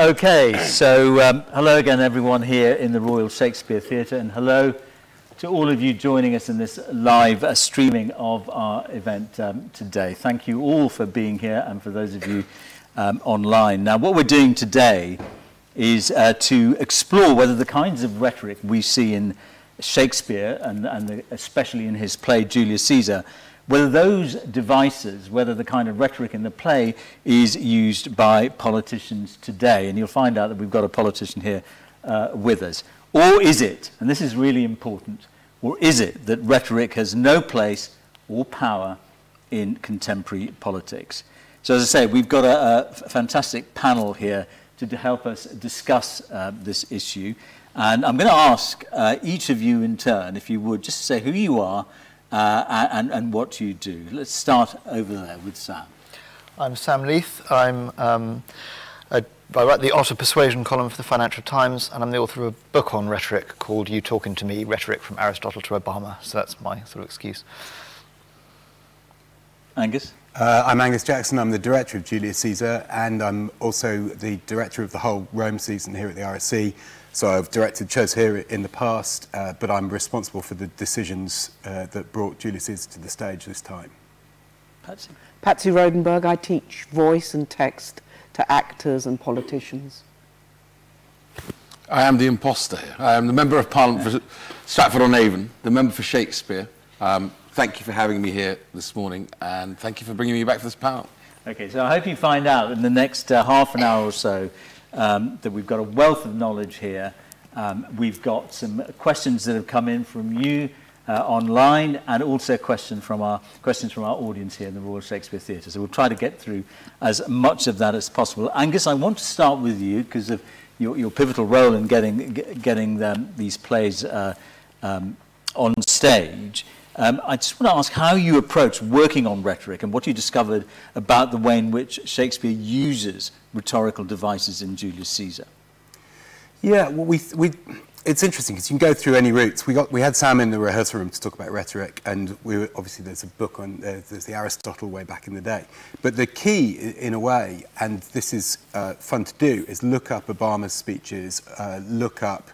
Okay, so um, hello again, everyone here in the Royal Shakespeare Theatre, and hello to all of you joining us in this live uh, streaming of our event um, today. Thank you all for being here, and for those of you um, online. Now, what we're doing today is uh, to explore whether the kinds of rhetoric we see in Shakespeare, and, and the, especially in his play Julius Caesar, whether those devices, whether the kind of rhetoric in the play is used by politicians today. And you'll find out that we've got a politician here uh, with us. Or is it, and this is really important, or is it that rhetoric has no place or power in contemporary politics? So as I say, we've got a, a fantastic panel here to, to help us discuss uh, this issue. And I'm going to ask uh, each of you in turn, if you would, just say who you are uh, and, and what you do. Let's start over there with Sam. I'm Sam Leith. I'm, um, a, I write the Art of Persuasion column for the Financial Times, and I'm the author of a book on rhetoric called You Talking to Me, Rhetoric from Aristotle to Obama. So that's my sort of excuse. Angus? Uh, I'm Angus Jackson. I'm the director of Julius Caesar, and I'm also the director of the whole Rome season here at the RSC. So I've directed shows here in the past, uh, but I'm responsible for the decisions uh, that brought Julius Caesar to the stage this time. Patsy? Patsy Rodenburg, I teach voice and text to actors and politicians. I am the imposter here. I am the Member of Parliament for Stratford-on-Avon, the Member for Shakespeare. Um, thank you for having me here this morning, and thank you for bringing me back to this panel. Okay, so I hope you find out in the next uh, half an hour or so um, that we've got a wealth of knowledge here. Um, we've got some questions that have come in from you uh, online and also question from our, questions from our audience here in the Royal Shakespeare Theatre. So we'll try to get through as much of that as possible. Angus, I want to start with you because of your, your pivotal role in getting, getting them, these plays uh, um, on stage. Um, I just want to ask how you approach working on rhetoric and what you discovered about the way in which Shakespeare uses rhetorical devices in Julius Caesar. Yeah, well, we, we, it's interesting because you can go through any routes. We, got, we had Sam in the rehearsal room to talk about rhetoric, and we were, obviously there's a book on, uh, there's the Aristotle way back in the day. But the key, in a way, and this is uh, fun to do, is look up Obama's speeches, uh, look up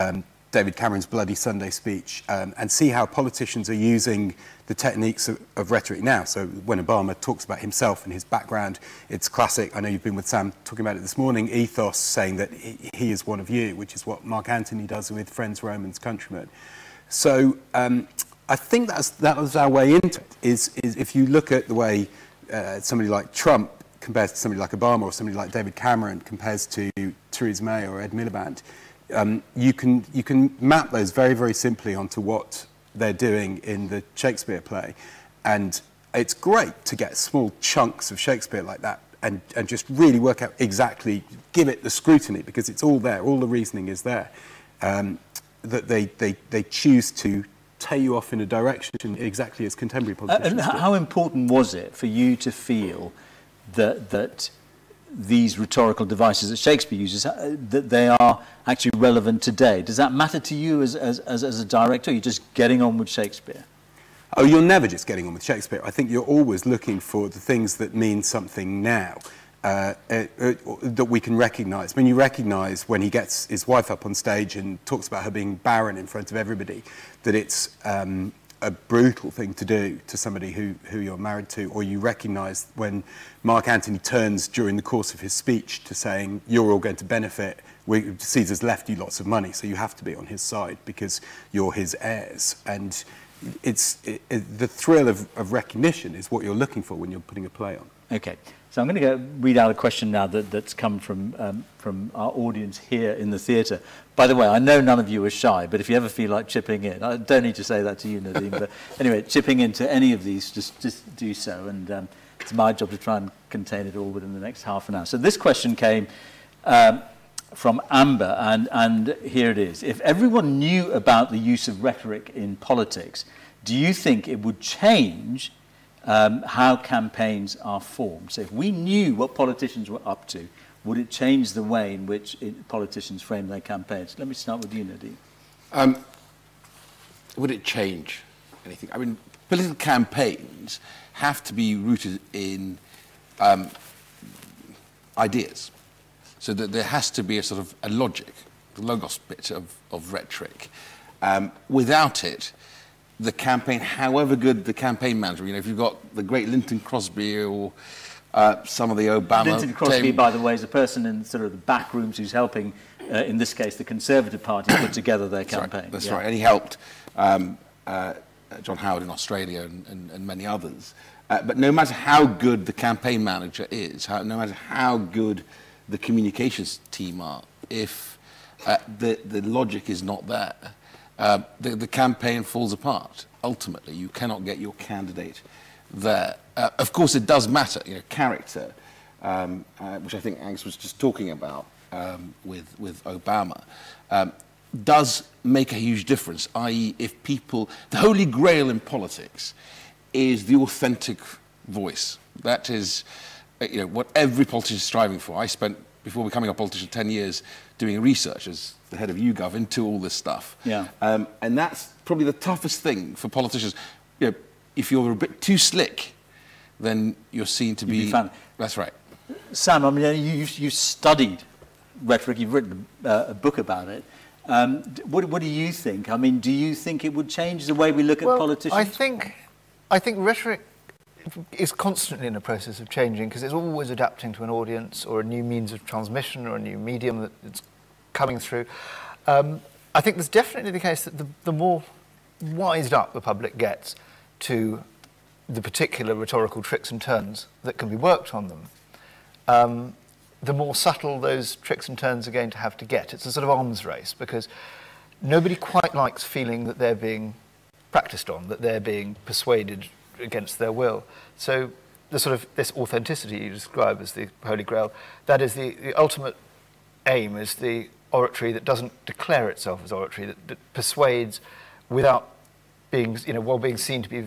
um, David Cameron's Bloody Sunday speech um, and see how politicians are using the techniques of, of rhetoric now. So when Obama talks about himself and his background, it's classic. I know you've been with Sam talking about it this morning, ethos, saying that he, he is one of you, which is what Mark Antony does with Friends, Romans, Countrymen. So um, I think that's, that was our way into it, is, is if you look at the way uh, somebody like Trump compares to somebody like Obama or somebody like David Cameron compares to Theresa May or Ed Miliband, um, you, can, you can map those very, very simply onto what they're doing in the Shakespeare play. And it's great to get small chunks of Shakespeare like that and, and just really work out exactly, give it the scrutiny because it's all there, all the reasoning is there. Um, that they, they, they choose to take you off in a direction exactly as contemporary politicians uh, And how important was it for you to feel that, that these rhetorical devices that Shakespeare uses, uh, that they are actually relevant today. Does that matter to you as, as, as, as a director? You're just getting on with Shakespeare? Oh, you're never just getting on with Shakespeare. I think you're always looking for the things that mean something now. Uh, uh, uh, that we can recognize. When you recognize when he gets his wife up on stage and talks about her being barren in front of everybody, that it's um, a brutal thing to do to somebody who, who you're married to, or you recognize when Mark Antony turns during the course of his speech to saying, you're all going to benefit, we, Caesar's left you lots of money, so you have to be on his side because you're his heirs. And it's, it, it, the thrill of, of recognition is what you're looking for when you're putting a play on. Okay. So I'm going to go read out a question now that, that's come from, um, from our audience here in the theatre. By the way, I know none of you are shy, but if you ever feel like chipping in, I don't need to say that to you, Nadhim, but anyway, chipping into any of these, just, just do so. And um, it's my job to try and contain it all within the next half an hour. So this question came um, from Amber, and, and here it is. If everyone knew about the use of rhetoric in politics, do you think it would change um, how campaigns are formed. So if we knew what politicians were up to, would it change the way in which it, politicians frame their campaigns? Let me start with you, Nadhim. Um, would it change anything? I mean, political campaigns have to be rooted in um, ideas. So that there has to be a sort of a logic, the logos bit of, of rhetoric. Um, without it, the campaign, however good the campaign manager, you know, if you've got the great Lynton Crosby or uh, some of the Obama... Lynton Crosby, by the way, is a person in sort of the back rooms who's helping, uh, in this case, the Conservative Party put together their That's campaign. Right, that's Yeah. right. And he helped um, uh, John Howard in Australia and, and, and many others. Uh, but no matter how good the campaign manager is, how, no matter how good the communications team are, if uh, the, the logic is not there, uh, the, the campaign falls apart. Ultimately, you cannot get your candidate there. Uh, of course, it does matter, you know, character, um, uh, which I think Angus was just talking about um, with, with Obama, um, does make a huge difference, i.e., if people, the holy grail in politics is the authentic voice. That is, uh, you know, what every politician is striving for. I spent, before becoming a politician, 10 years doing research as the head of YouGov into all this stuff. Yeah. Um, and that's probably the toughest thing for politicians. You know, if you're a bit too slick, then you're seen to You'd be... be That's right. Sam, I mean, you, you've, you've studied rhetoric, you've written uh, a book about it. Um, what, what do you think? I mean, do you think it would change the way we look at politicians? I think, I think rhetoric is constantly in a process of changing because it's always adapting to an audience or a new means of transmission or a new medium that it's coming through. Um, I think there's definitely the case that the, the more wised up the public gets to the particular rhetorical tricks and turns that can be worked on them, um, the more subtle those tricks and turns are going to have to get. It's a sort of arms race because nobody quite likes feeling that they're being practiced on, that they're being persuaded against their will. So the sort of this authenticity you describe as the holy grail, that is the, the ultimate aim is the oratory that doesn't declare itself as oratory, that, that persuades without being, you know, while being seen to be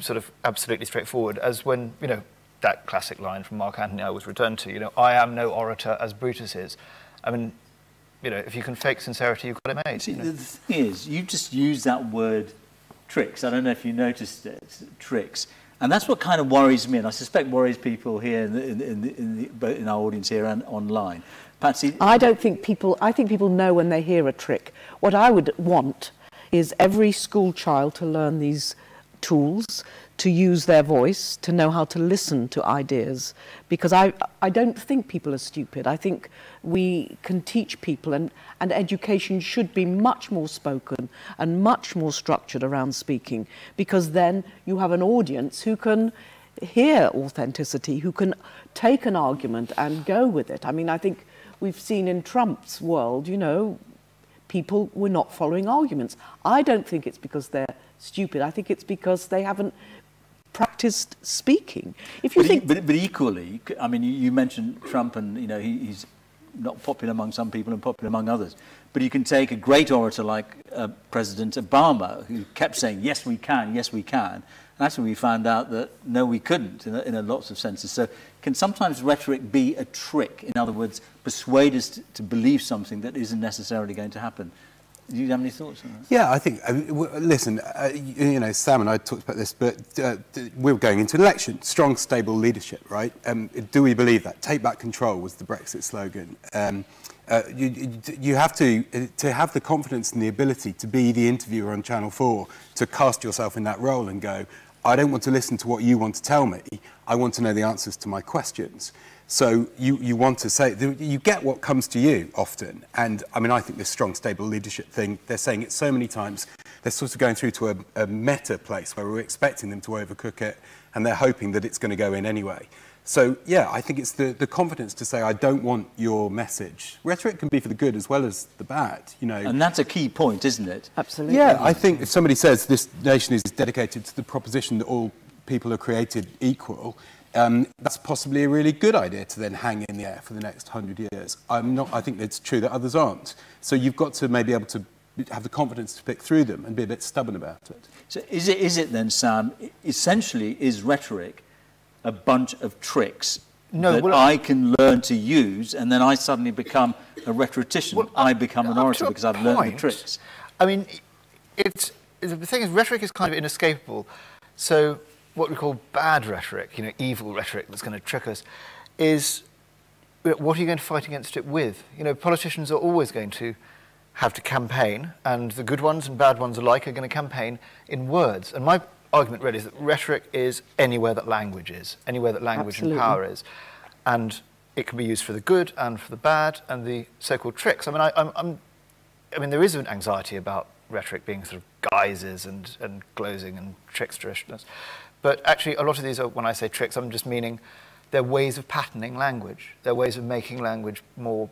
sort of absolutely straightforward, as when, you know, that classic line from Mark Antony I was returned to, you know, I am no orator as Brutus is. I mean, you know, if you can fake sincerity, you've got it made. See, you know. the thing is, you just use that word tricks. I don't know if you noticed it, tricks. And that's what kind of worries me, and I suspect worries people here in, the, in, the, in, the, in, our audience here and online. Patsy, I don't think people, I think people know when they hear a trick. What I would want is every school child to learn these tools, to use their voice, to know how to listen to ideas. Because I, I don't think people are stupid. I think we can teach people, and, and education should be much more spoken and much more structured around speaking. Because then you have an audience who can hear authenticity, who can take an argument and go with it. I mean, I think we've seen in Trump's world, you know, people were not following arguments. I don't think it's because they're stupid. I think it's because they haven't practiced speaking. If you but, e- think but, but equally, I mean, you, you mentioned Trump, and you know he, he's not popular among some people and popular among others. But you can take a great orator like uh, President Obama, who kept saying, "Yes, we can. Yes, we can." And actually, we found out that no, we couldn't in a, in a lots of senses. So, can sometimes rhetoric be a trick? In other words, persuade us to, to believe something that isn't necessarily going to happen. Do you have any thoughts on that? Yeah, I think, w- listen, uh, you, you know, Sam and I talked about this, but uh, we're going into an election. Strong, stable leadership, right? Um, do we believe that? Take back control was the Brexit slogan. Um, uh, you, you, you have to, uh, to have the confidence and the ability to be the interviewer on Channel 4, to cast yourself in that role and go, I don't want to listen to what you want to tell me. I want to know the answers to my questions. So you, you want to say, you get what comes to you often. And I mean, I think this strong, stable leadership thing, they're saying it so many times, they're sort of going through to a, a meta place where we're expecting them to overcook it and they're hoping that it's going to go in anyway. So yeah, I think it's the, the confidence to say, I don't want your message. Rhetoric can be for the good as well as the bad, you know. And that's a key point, isn't it? absolutely. Yeah, I think if somebody says this nation is dedicated to the proposition that all people are created equal, um, that's possibly a really good idea to then hang in the air for the next hundred years. I'm not. I think it's true that others aren't. So you've got to maybe able to have the confidence to pick through them and be a bit stubborn about it. So is it, is it then, Sam, essentially is rhetoric a bunch of tricks No, that well- I can learn to use and then I suddenly become a rhetorician? Well, I become an orator because I've learned the tricks. I mean, it's the thing is rhetoric is kind of inescapable. So what we call bad rhetoric, you know, evil rhetoric that's going to trick us, is what are you going to fight against it with? You know, politicians are always going to have to campaign, and the good ones and bad ones alike are going to campaign in words. And my argument really is that rhetoric is anywhere that language is, anywhere that language Absolutely. and power is. And it can be used for the good and for the bad and the so-called tricks. I mean, I, I'm, I'm, I mean, there is an anxiety about rhetoric being sort of guises and, and glozing and tricksterishness. But actually, a lot of these are, when I say tricks, I'm just meaning they're ways of patterning language. They're ways of making language more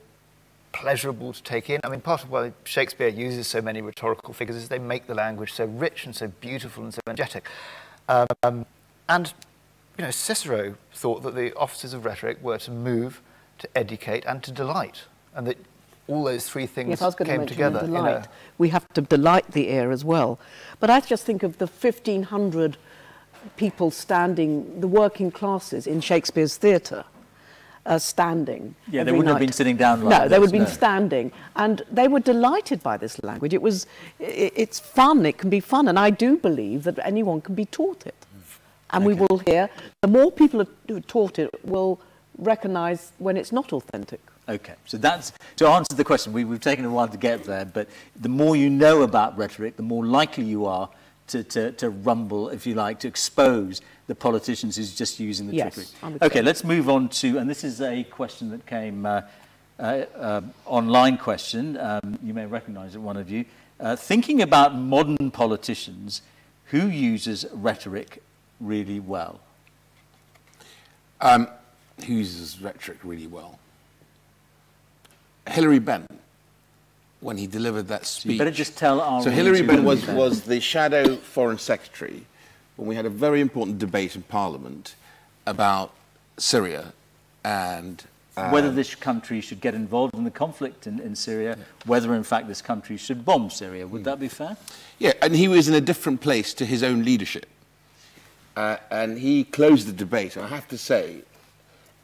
pleasurable to take in. I mean, part of why Shakespeare uses so many rhetorical figures is they make the language so rich and so beautiful and so energetic. Um, and, you know, Cicero thought that the offices of rhetoric were to move, to educate, and to delight, and that all those three things Yes, I was going to came mention together. delight. We have to delight the ear as well. But I just think of the 1,500 people standing, the working classes in Shakespeare's theatre, uh, standing. Yeah, they wouldn't have been sitting down like No, they would have been no. standing. And they were delighted by this language. It was, i it's fun, it can be fun. And I do believe that anyone can be taught it. And we will hear, the more people are who are taught it will recognise when it's not authentic. Okay, so that's to answer the question. We, we've taken a while to get there, but the more you know about rhetoric, the more likely you are to, to, to rumble, if you like, to expose the politicians who's just using the Yes, trickery. Okay, let's move on to, and this is a question that came, uh, uh, um, online question. Um, you may recognise it, one of you. Uh, thinking about modern politicians, who uses rhetoric really well? Um, who uses rhetoric really well? Hilary Benn, when he delivered that speech. you better just tell our So Hilary Benn was, was the shadow foreign secretary when we had a very important debate in Parliament about Syria and whether this country should get involved in the conflict in, in Syria, whether in fact this country should bomb Syria. Would that be fair? Yeah, and he was in a different place to his own leadership. Uh, and he closed the debate. I have to say,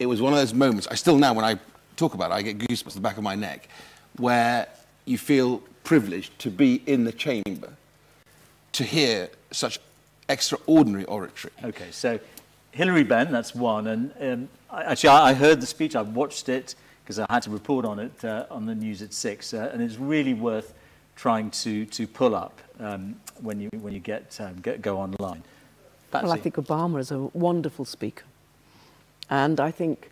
it was one of those moments, I still now, when I talk about it, I get goosebumps at the back of my neck, where you feel privileged to be in the chamber, to hear such extraordinary oratory. Okay, so Hilary Benn, that's one. And um, I, actually, I, I heard the speech, I watched it because I had to report on it uh, on the news at six, uh, and it's really worth trying to, to pull up um, when you, when you get, um, get, go online. Well, I think Obama is a wonderful speaker. And I think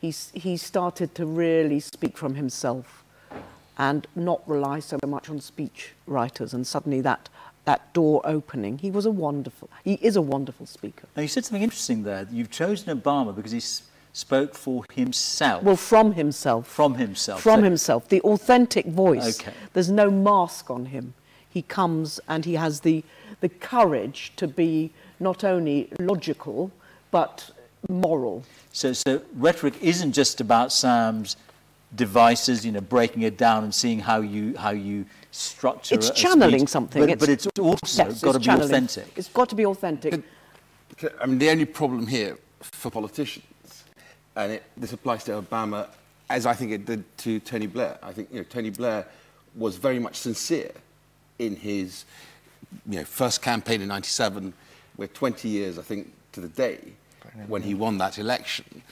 he's, he started to really speak from himself and not rely so much on speech writers. And suddenly that, that door opening, he was a wonderful, he is a wonderful speaker. Now, you said something interesting there. You've chosen Obama because he spoke for himself. Well, from himself. from himself. From So- himself, the authentic voice. Okay. There's no mask on him. He comes and he has the, the courage to be not only logical, but moral. So, so rhetoric isn't just about Sam's devices, you know, breaking it down and seeing how you how you structure. It's a- a channeling speech, something. but, but it's also yes, got it's to be authentic. It's got to be authentic. I mean, the only problem here for politicians, and it, this applies to Obama, as I think it did to Tony Blair. I think you know Tony Blair was very much sincere in his you know first campaign in '97. We're 20 years, I think, to the day when he won that election.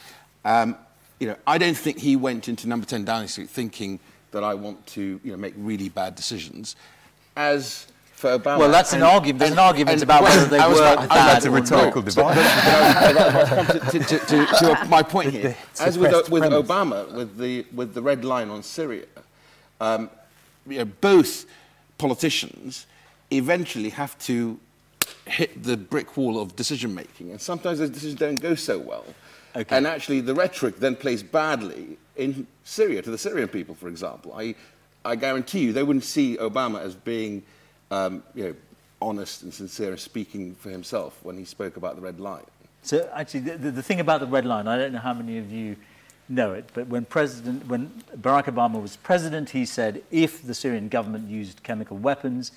Um, you know, I don't think he went into Number 10 Downing Street thinking that I want to you know make really bad decisions. As for Obama, Well, that's an argument. There's and- an argument and- about well, whether they I was were about- bad I was That's a rhetorical but, device. but, but I, but I come to, to, to, to my point here. As with, suppressed with premise. Obama, with the, with the red line on Syria, um, you know, both politicians eventually have to hit the brick wall of decision making, and sometimes those decisions don't go so well. Okay. And actually, the rhetoric then plays badly in Syria to the Syrian people, for example. I, I guarantee you, they wouldn't see Obama as being, um, you know, honest and sincere and speaking for himself when he spoke about the red line. So actually, the, the, the thing about the red line, I don't know how many of you know it, but when President, when Barack Obama was president, he said if the Syrian government used chemical weapons,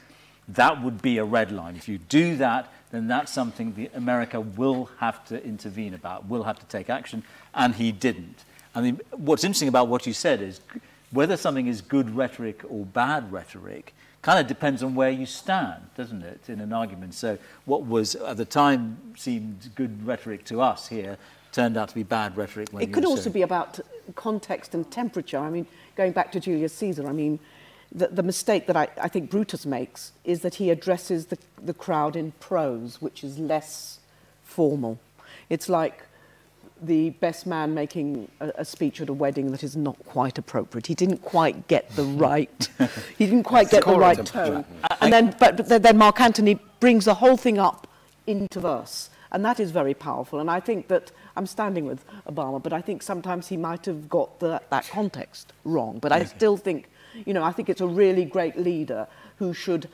that would be a red line. If you do that, then that's something the America will have to intervene about, will have to take action, and he didn't. I mean, what's interesting about what you said is whether something is good rhetoric or bad rhetoric kind of depends on where you stand, doesn't it, in an argument. So what was at the time seemed good rhetoric to us here turned out to be bad rhetoric when It could also saying- be about context and temperature. I mean, going back to Julius Caesar, I mean, the, the mistake that I, I think Brutus makes is that he addresses the, the crowd in prose, which is less formal. It's like the best man making a, a speech at a wedding that is not quite appropriate. He didn't quite get the right, he didn't quite get the right tone. And then, but, but then Mark Antony brings the whole thing up into verse. And that is very powerful. And I think that I'm standing with Obama, but I think sometimes he might have got the, that context wrong. But I still think, you know, I think it's a really great leader who should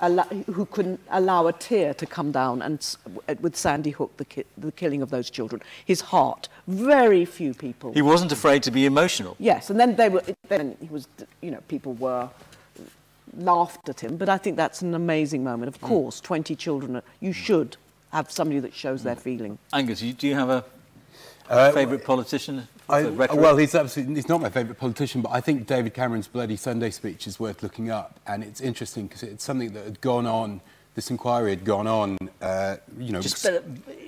allow, who couldn't allow a tear to come down and with Sandy Hook, the, ki- the killing of those children. His heart, very few people. He wasn't afraid to be emotional. Yes, and then they were. Then he was. You know, people were laughed at him, but I think that's an amazing moment. Of course, 20 children. are- You should have somebody that shows their feeling. Angus, you, do you have a Uh, favourite politician? I, well, he's absolutely he's not my favourite politician, but I think David Cameron's Bloody Sunday speech is worth looking up, and it's interesting because it's something that had gone on. This inquiry had gone on, uh, you know, Just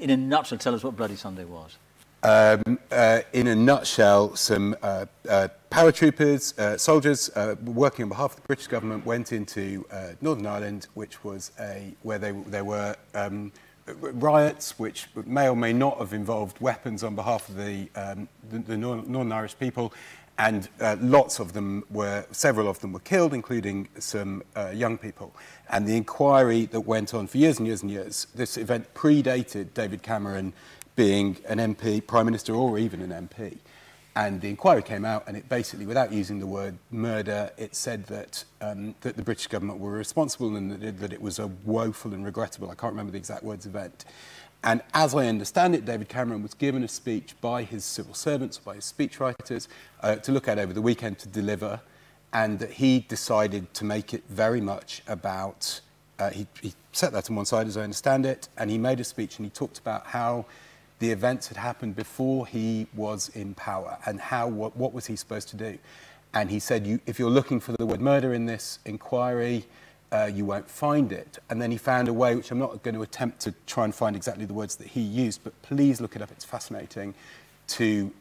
in a nutshell, tell us what Bloody Sunday was. um, uh, in a nutshell, some uh, uh, paratroopers, uh, soldiers uh, working on behalf of the British government went into uh, Northern Ireland, which was a where they, there were um, riots, which may or may not have involved weapons on behalf of the, um, the, the Northern Irish people. And uh, lots of them were, several of them were killed, including some uh, young people. And the inquiry that went on for years and years and years, this event predated David Cameron being an MP, Prime Minister, or even an MP. And the inquiry came out, and it basically, without using the word murder, it said that, um, that the British government were responsible and that it, that it was a woeful and regrettable, I can't remember the exact words, event. And as I understand it, David Cameron was given a speech by his civil servants, by his speechwriters, uh, to look at over the weekend to deliver, and that he decided to make it very much about. Uh, he, he set that on one side, as I understand it, and he made a speech and he talked about how the events had happened before he was in power and how what, what was he supposed to do. And he said, you, if you're looking for the word murder in this inquiry, uh, you won't find it. And then he found a way, which I'm not going to attempt to try and find exactly the words that he used, but please look it up, it's fascinating, to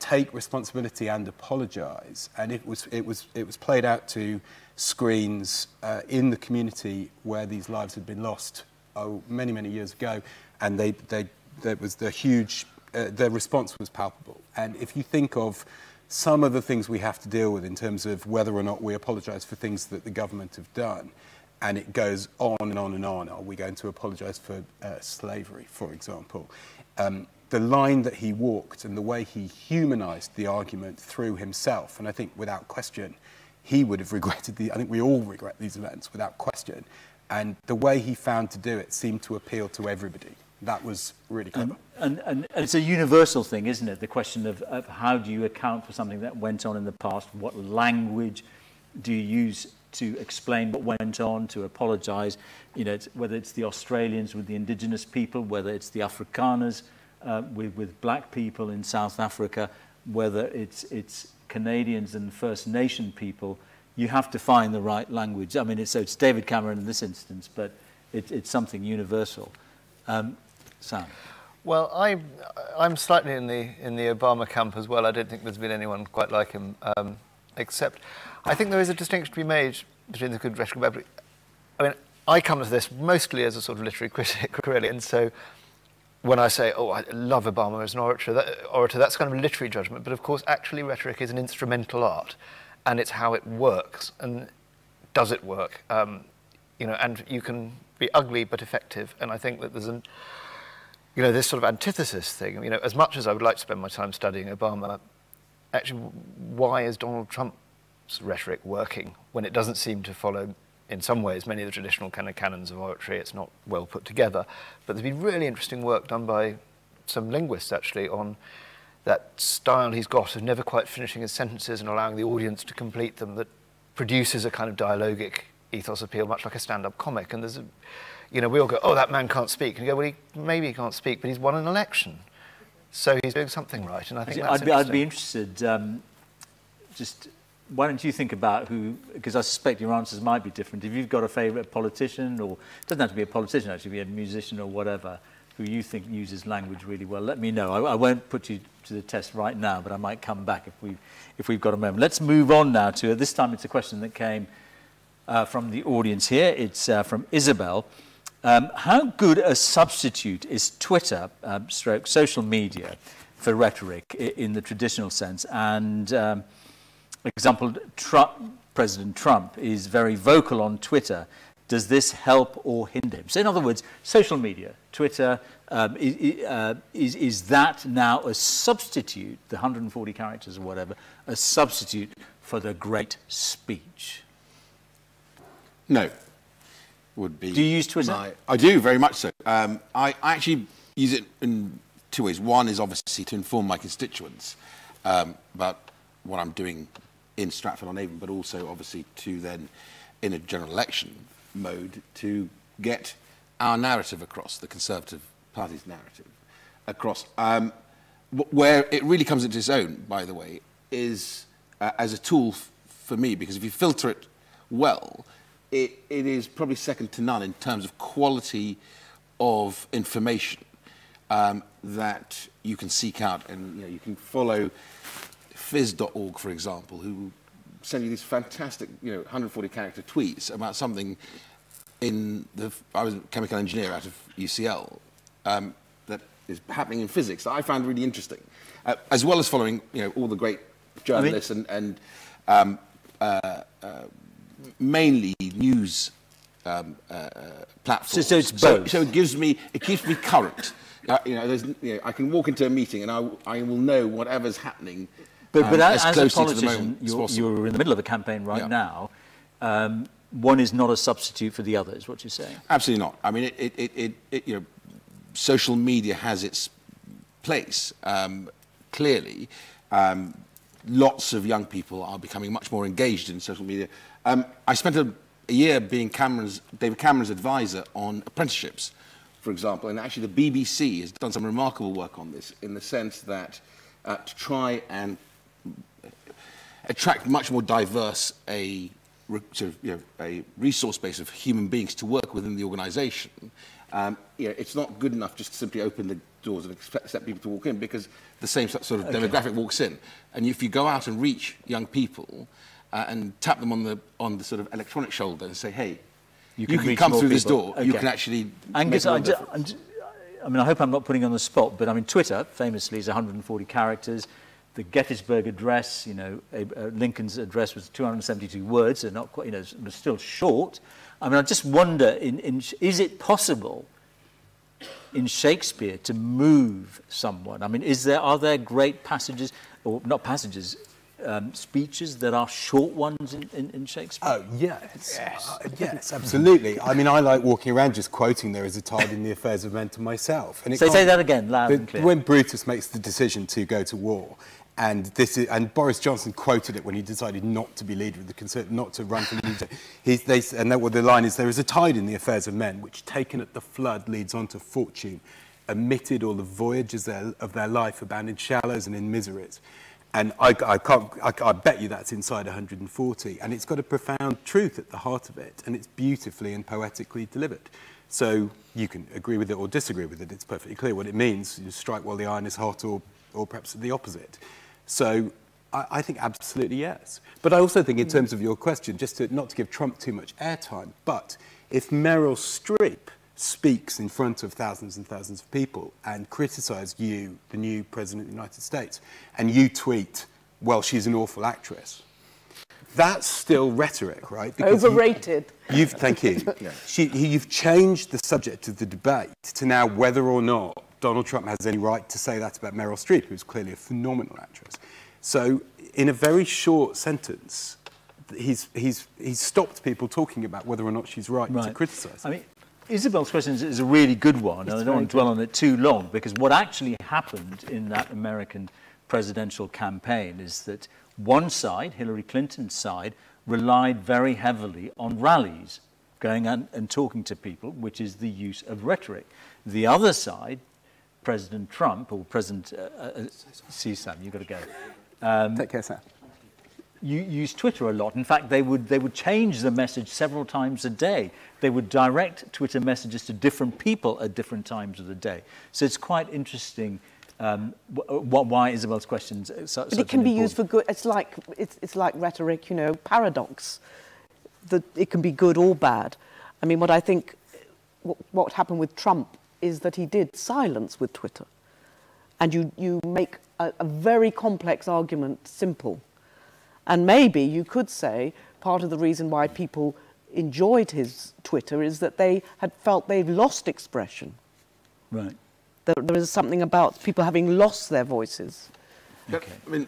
take responsibility and apologise. And it was, it was, it was played out to screens uh, in the community where these lives had been lost oh, many, many years ago. And they, they, there was the huge, uh, their response was palpable. And if you think of some of the things we have to deal with in terms of whether or not we apologise for things that the government have done, and it goes on and on and on. Are we going to apologise for uh, slavery, for example? Um, the line that he walked and the way he humanised the argument through himself, and I think without question, he would have regretted the. I think we all regret these events without question, and the way he found to do it seemed to appeal to everybody. That was really clever. And, and, and it's a universal thing, isn't it? The question of, of how do you account for something that went on in the past? What language do you use to explain what went on, to apologise? You know, it's, whether it's the Australians with the indigenous people, whether it's the Afrikaners uh, with, with black people in South Africa, whether it's, it's Canadians and First Nation people, you have to find the right language. I mean, it's, so it's David Cameron in this instance, but it, it's something universal. Um, Sam. Well, I, I'm slightly in the, in the Obama camp as well. I don't think there's been anyone quite like him, um, except I think there is a distinction to be made between the good rhetoric and bad. I mean, I come to this mostly as a sort of literary critic, really, and so when I say, oh, I love Obama as an orator, that, orator, that's kind of a literary judgment. But of course, actually, rhetoric is an instrumental art, and it's how it works. And does it work? Um, you know, and you can be ugly but effective. And I think that there's an, you know, this sort of antithesis thing. You know, as much as I would like to spend my time studying Obama, actually, why is Donald Trump's rhetoric working when it doesn't seem to follow, in some ways, many of the traditional kind of canons of oratory? It's not well put together. But there's been really interesting work done by some linguists, actually, on that style he's got of never quite finishing his sentences and allowing the audience to complete them that produces a kind of dialogic ethos appeal, much like a stand-up comic. And there's a, you know, we all go, oh, that man can't speak. And you go, well, he, maybe he can't speak, but he's won an election. So he's doing something right. And I think that's I'd be, I'd be interested, um, just why don't you think about who, because I suspect your answers might be different. If you've got a favourite politician, or it doesn't have to be a politician, actually, be a musician or whatever, who you think uses language really well, let me know. I, I won't put you to the test right now, but I might come back if, we, if we've got a moment. Let's move on now to, this time it's a question that came uh, from the audience here. It's uh, from Isabel. Um, how good a substitute is Twitter, um, stroke social media, for rhetoric in the traditional sense? And um, example, Trump, President Trump is very vocal on Twitter. Does this help or hinder him? So, in other words, social media, Twitter, um, is, uh, is, is that now a substitute, the 140 characters or whatever, a substitute for the great speech? No, would be. Do you use Twitter? My, I do very much so. Um, I, I actually use it in two ways. One is obviously to inform my constituents um, about what I'm doing in Stratford on Avon, but also obviously to then, in a general election mode, to get our narrative across, the Conservative Party's narrative across. Um, where it really comes into its own, by the way, is uh, as a tool for me, because if you filter it well, it, it is probably second to none in terms of quality of information um, that you can seek out. And you, know, you can follow phys.org, for example, who send you these fantastic, you know, 140 character tweets about something in the, I was a chemical engineer out of UCL, um, that is happening in physics that I found really interesting, uh, as well as following, you know, all the great journalists I mean, and, and um, uh, uh, mainly news um, uh, uh, platforms. So, so it's both. So, so, it gives me, it keeps me current. Uh, you, know, you know, I can walk into a meeting and I, I will know whatever's happening. But, um, but as, as a politician, you're, you're, in the middle of a campaign right yeah. now. Um, one is not a substitute for the other, is what you're saying. Absolutely not. I mean, it, it, it, it, it you know, social media has its place, um, clearly. Um, lots of young people are becoming much more engaged in social media. Um, I spent a, a year being Cameron's, David Cameron's advisor on apprenticeships, for example, and actually the BBC has done some remarkable work on this in the sense that uh, to try and attract much more diverse a sort of, you know, a resource base of human beings to work within the organisation, um, you know, it's not good enough just to simply open the doors and expect people to walk in because the same sort of okay. demographic walks in. And if you go out and reach young people uh, and tap them on the, on the sort of electronic shoulder and say, hey, you can, you can come through people. this door, okay. you can actually Angus, I, mean, I hope I'm not putting on the spot, but I mean, Twitter famously is 140 characters the Gettysburg Address, you know, Lincoln's address was 272 words, so not quite, you know, was still short. I mean, I just wonder, in, in, is it possible in Shakespeare to move someone? I mean, is there, are there great passages, or not passages, um, speeches that are short ones in, in, in Shakespeare? Oh, yes. Yes. Uh, yes, absolutely. I mean, I like walking around just quoting there is a tide in the affairs of men to myself. And so say that again, loud and clear. When Brutus makes the decision to go to war, and this is, and Boris Johnson quoted it when he decided not to be leader of the Conservative, not to run for leader. He's, they, and that, well, the line is, there is a tide in the affairs of men, which taken at the flood leads on to fortune, omitted all the voyages of their life, in shallows and in miseries. And I, I, can't, I, I bet you that's inside 140. And it's got a profound truth at the heart of it, and it's beautifully and poetically delivered. So you can agree with it or disagree with it. It's perfectly clear what it means. You strike while the iron is hot or, or perhaps the opposite. So I, I think absolutely yes. But I also think in mm. terms of your question, just to, not to give Trump too much airtime, but if Meryl Streep speaks in front of thousands and thousands of people and criticises you, the new president of the United States, and you tweet, well, she's an awful actress, that's still rhetoric, right? Because Overrated. You, have thank you. yeah. she, you've changed the subject of the debate to now whether or not Donald Trump has any right to say that about Meryl Streep, who's clearly a phenomenal actress. So, in a very short sentence, he's, he's, he's stopped people talking about whether or not she's right, right. to criticise. I mean, Isabel's question is a really good one, it's and I don't want to dwell on it too long, because what actually happened in that American presidential campaign is that one side, Hillary Clinton's side, relied very heavily on rallies, going and, and talking to people, which is the use of rhetoric. The other side, President Trump or President uh, uh, see Sam, you've got to go. Um, Take care, Sam. Use Twitter a lot. In fact, they would, they would change the message several times a day. They would direct Twitter messages to different people at different times of the day. So it's quite interesting um, why Isabel's questions. Su- but it can be used for good. It's like it's, it's like rhetoric, you know, paradox. That it can be good or bad. I mean, what I think, what, what happened with Trump is that he did silence with Twitter, and you you make a, a very complex argument simple, and maybe you could say part of the reason why people enjoyed his Twitter is that they had felt they'd lost expression. Right there, there is something about people having lost their voices. Okay. I mean,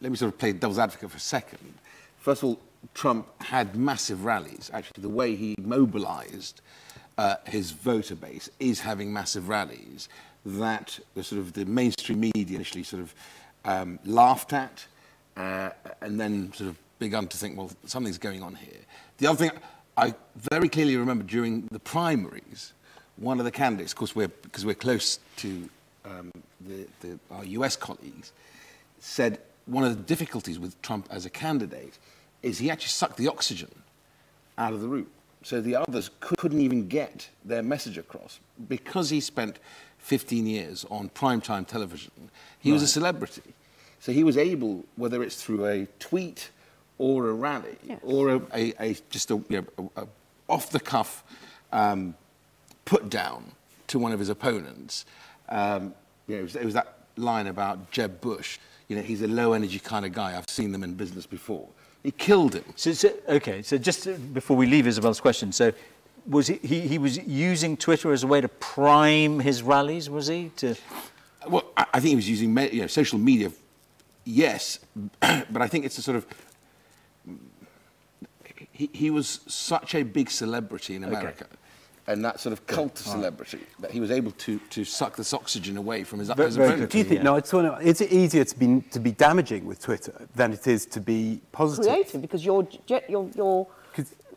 let me sort of play devil's advocate for a second. First of all, Trump had massive rallies. Actually, the way he mobilized uh, his voter base is having massive rallies that the sort of the mainstream media initially sort of um, laughed at uh, and then sort of begun to think, well, something's going on here. The other thing I very clearly remember during the primaries, one of the candidates, of course, we're, because we're close to um, the, the, our US colleagues, said one of the difficulties with Trump as a candidate is he actually sucked the oxygen out of the room. So the others couldn't even get their message across. Because he spent 15 years on primetime television, he right. was a celebrity. So he was able, whether it's through a tweet or a rally yes. or a, a, a, just a, you know, a, off the cuff um, put down to one of his opponents. Um, you know, it was, it was that line about Jeb Bush. You know, he's a low energy kind of guy. I've seen them in business before. He killed him. So, so okay, so just before we leave Isabel's question, so was he, he, he was using Twitter as a way to prime his rallies, was he? To... Well, I think he was using you know, social media, yes, but I think it's a sort of he, he was such a big celebrity in America. Okay and that sort of cult of celebrity right. that he was able to, to suck this oxygen away from his, very, his very Do you think, yeah. no, it's, it's easier to be, to be damaging with Twitter than it is to be positive? Creative, because you're, you're, you're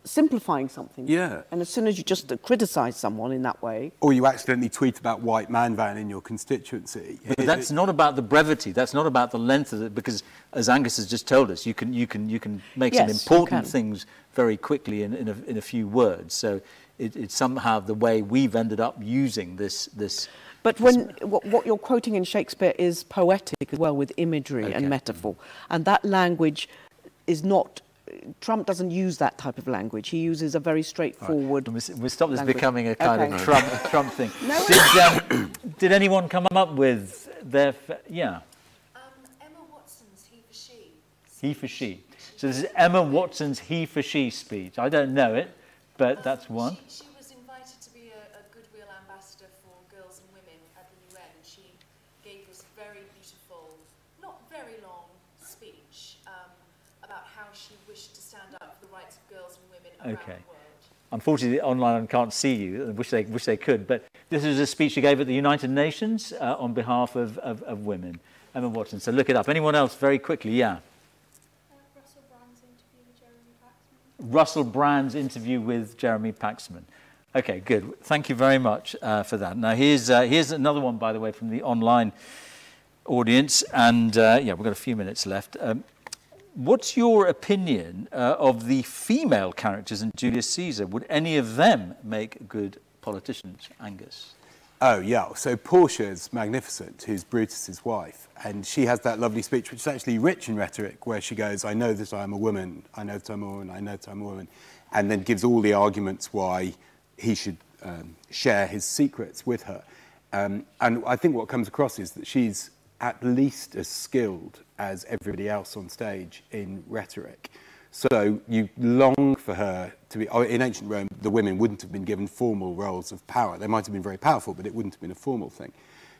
simplifying something. Yeah. And as soon as you just criticise someone in that way... Or you accidentally tweet about white man van in your constituency. But that's not about the brevity, that's not about the length of it, because as Angus has just told us, you can, you can, you can make yes, some important things very quickly in, in, a, in a few words. So it, it's somehow the way we've ended up using this. this but when what, what you're quoting in Shakespeare is poetic as well, with imagery okay. and metaphor, and that language is not Trump doesn't use that type of language. He uses a very straightforward. Right. We stop this language. becoming a kind okay. of Trump Trump thing. No, did, um, did anyone come up with their yeah? Um, Emma Watson's he for she. He for she. So this is Emma Watson's he for she speech. I don't know it but that's one. She, she was invited to be a, a, goodwill ambassador for girls and women at the UN, and she gave this very beautiful, not very long speech um, about how she wished to stand up for the rights of girls and women around okay. Unfortunately, online I can't see you. I wish they, wish they could. But this is a speech you gave at the United Nations uh, on behalf of, of, of women. Emma Watson. So look it up. Anyone else? Very quickly, yeah. Russell Brand's interview with Jeremy Paxman. Russell Brand's interview with Jeremy Paxman. Okay, good. Thank you very much uh, for that. Now, here's, uh, here's another one, by the way, from the online audience. And uh, yeah, we've got a few minutes left. Um, what's your opinion uh, of the female characters in Julius Caesar? Would any of them make good politicians, Angus? Oh, yeah. So Portia's magnificent, who's Brutus's wife. And she has that lovely speech, which is actually rich in rhetoric, where she goes, I know that I'm a woman, I know that I'm a woman, I know that I'm a woman, and then gives all the arguments why he should um, share his secrets with her. Um, and I think what comes across is that she's at least as skilled as everybody else on stage in rhetoric. So you long for her to be. Oh, in ancient Rome, the women wouldn't have been given formal roles of power. They might have been very powerful, but it wouldn't have been a formal thing.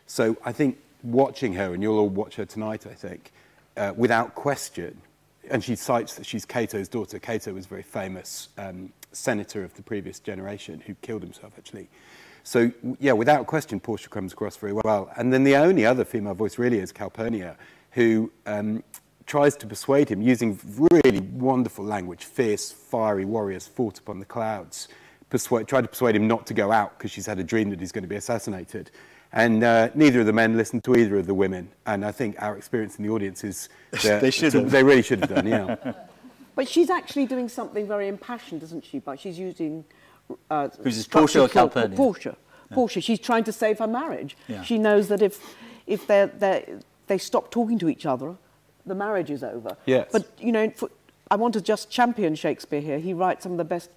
So I think watching her, and you'll all watch her tonight, I think, uh, without question, and she cites that she's Cato's daughter. Cato was a very famous um, senator of the previous generation who killed himself, actually. So, yeah, without question, Portia comes across very well. And then the only other female voice really is Calpurnia, who um, tries to persuade him using really wonderful language, fierce, fiery warriors fought upon the clouds, persuade, try to persuade him not to go out because she's had a dream that he's going to be assassinated. And uh, neither of the men listened to either of the women. And I think our experience in the audience is that They should have. They really should have done, yeah. But she's actually doing something very impassioned, isn't she? But she's using. Uh, Who's this, Portia or Calpurnia? Portia. Portia. She's trying to save her marriage. Yeah. She knows that if, if they're, they're, they stop talking to each other, the marriage is over. Yes. But, you know, for, I want to just champion Shakespeare here. He writes some of the best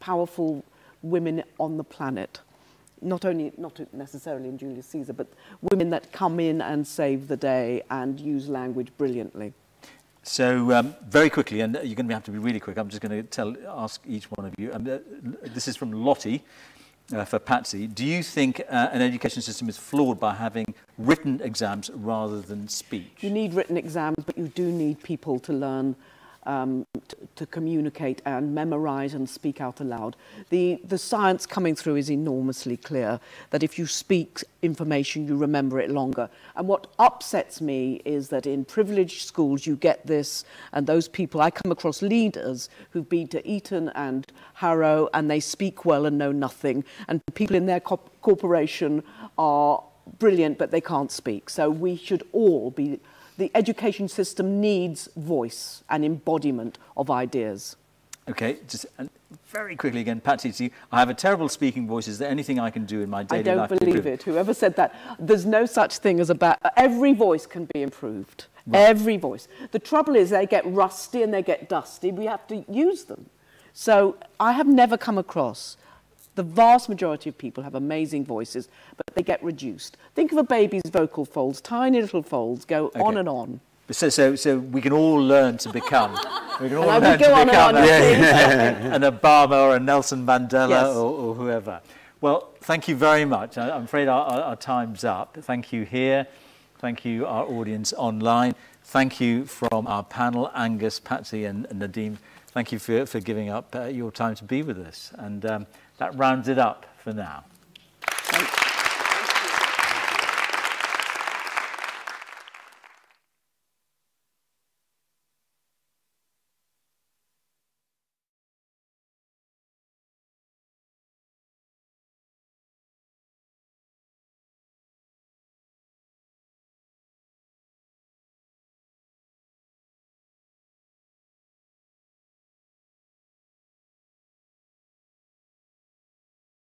powerful women on the planet. Not only, not necessarily in Julius Caesar, but women that come in and save the day and use language brilliantly. So um, very quickly, and you're going to have to be really quick. I'm just going to tell, ask each one of you. Um, uh, this is from Lottie uh, for Patsy. Do you think uh, an education system is flawed by having written exams rather than speech? You need written exams, but you do need people to learn um, to communicate and memorize and speak out aloud. The, the science coming through is enormously clear that if you speak information, you remember it longer. And what upsets me is that in privileged schools, you get this, and those people, I come across leaders who've been to Eton and Harrow, and they speak well and know nothing, and people in their corp- corporation are brilliant, but they can't speak. So we should all be the education system needs voice and embodiment of ideas. Okay, just and very quickly again, Patsy, you. I have a terrible speaking voice. Is there anything I can do in my daily life? I don't life believe it. Whoever said that, there's no such thing as a bad. Every voice can be improved. Every voice. The trouble is they get rusty and they get dusty. We have to use them. So I have never come across. The vast majority of people have amazing voices, but they get reduced. Think of a baby's vocal folds, tiny little folds, go on and on. So, so, so we can all learn to become. We can all And learn to go on and become on, an Obama or a Nelson Mandela Yes. or, or whoever. Well, thank you very much. I, I'm afraid our, our, our time's up. Thank you here. Thank you, our audience online. Thank you from our panel, Angus, Patsy, and, and Nadhim. Thank you for, for giving up uh, your time to be with us. And um, that rounds it up for now.